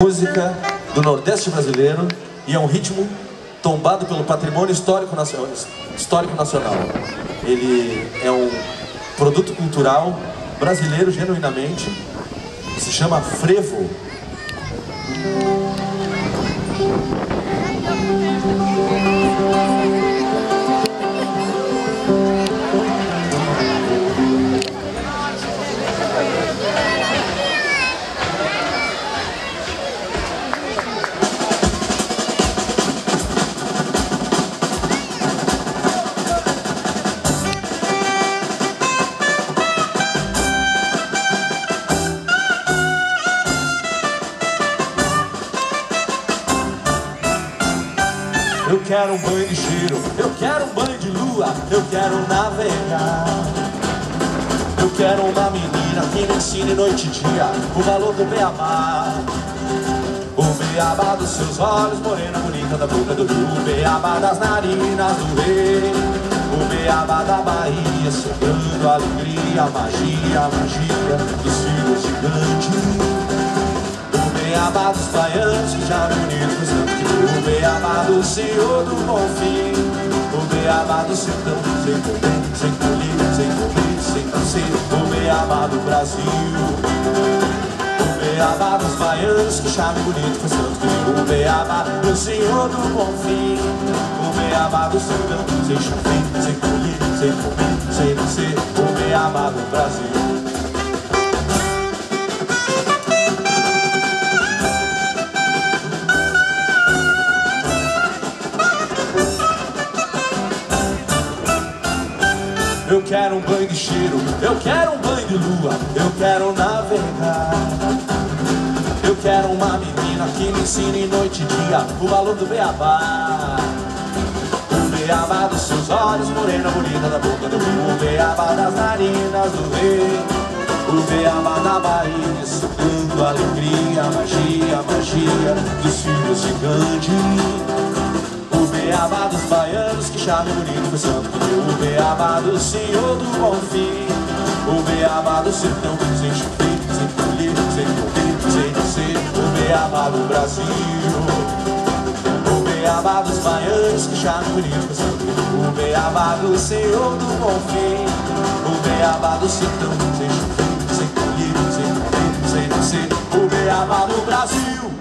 música do Nordeste brasileiro e é um ritmo tombado pelo patrimônio histórico nacional. Histórico nacional. Ele é um produto cultural brasileiro genuinamente, se chama frevo. Eu quero um banho de cheiro, eu quero um banho de lua, eu quero navegar. Eu quero uma menina que me ensine noite e dia o valor do beabá. O beabá dos seus olhos, morena bonita da boca do rio, o beabá das narinas do rei. O beabá da Bahia, sobrando alegria, magia, magia dos filhos gigantes. O beabá dos baianos que já santo O beabá do Senhor do Bonfim O beabá do sertão Sem comer, sem colher, sem comer, sem nascer O beabá do Brasil. O beabá dos baianos que chame bonito foi santo O beabá do Senhor do Bonfim O beabá do sertão Sem chover, sem colher, sem comer, sem nascer O beabá do Brasil Eu quero um banho de cheiro, eu quero um banho de lua, eu quero navegar. Eu quero uma menina que me ensine noite e dia o valor do beabá. O beabá dos seus olhos, morena bonita da boca do rio, o beabá das narinas do rei. O beabá da Bahia, sugando alegria, magia, magia dos filhos gigantes chame bonito foi santo O beabá do senhor do bom fim. O beabá do sertão, sem chover, sem colher, sem comer, sem nascer. O beabá do Brasil. O beabá dos baianos, que chame bonito foi santo O beabá do senhor do bom fim. O beabá do sertão, sem chover, sem colher, sem comer, sem nascer. O beabá do Brasil